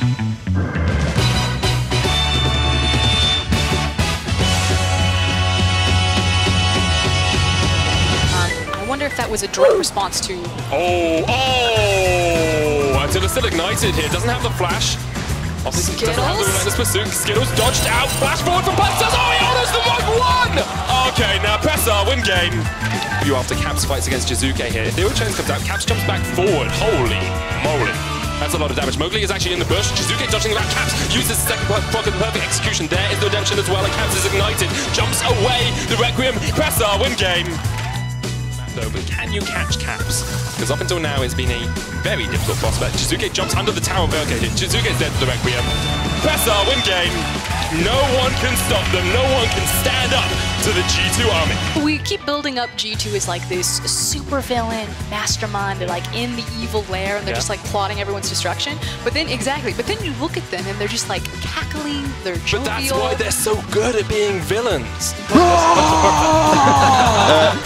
Um, wonder if that was a direct response to... Oh, oh! Attila still ignited here, doesn't have the flash. Oh, Skittles? Doesn't have the pursuit. Skittles dodged out, flash forward from Pesters. Oh, he orders the one one! Okay, now Press R, win game. You after Caps fights against Jiizuke here. If the Urchens comes out, Caps jumps back forward. Holy moly. That's a lot of damage. Mowgli is actually in the bush. Jiizuke dodging around Caps. Uses second pocket. Perfect execution. There is the redemption as well. And Caps is ignited. Jumps away. The Requiem. Press R win game. Though, but can you catch Caps? Because up until now, it's been a very difficult prospect. Jiizuke jumps under the tower. Okay, Jiizuke's dead to the Requiem. Press R win game. No one can stop them. No one can stand up to the G2 army. We keep building up G2 as like this super villain mastermind. They're like in the evil lair and they're Yeah. just like plotting everyone's destruction. But then exactly, but then you look at them and they're just like cackling. They're But jovial. that's why they're so good at being villains. Uh,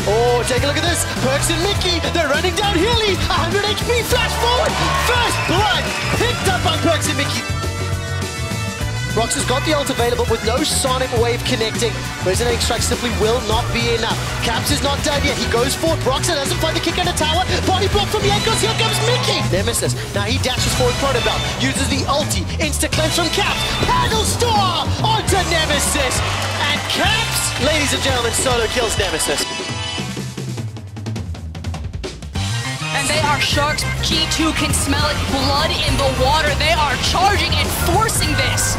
oh, take a look at this. Perkz and Mikyx, they're running down Hylli. 100 HP, flash forward. First blood picked up by Perkz and Mikyx. Rox has got the ult available with no Sonic Wave connecting. Resonating Strike simply will not be enough. Caps is not done yet. He goes forward. Broxah doesn't find the kick on the tower. Body block from Jankos. Here comes Mikyx. Nemesis. Now he dashes forward Protobelt. Uses the ulti. Insta cleanse from Caps. Paddle Store onto Nemesis. And Caps, ladies and gentlemen, solo kills Nemesis. And they are sharks. G2 can smell it. Blood in the water. They are charging and forcing this.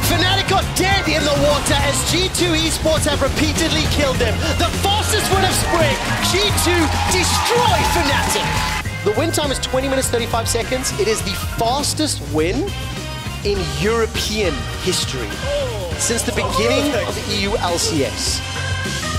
As G2 Esports have repeatedly killed them. The fastest win of spring. G2 destroy Fnatic. The win time is 20 minutes 35 seconds. It is the fastest win in European history since the beginning of the EU LCS.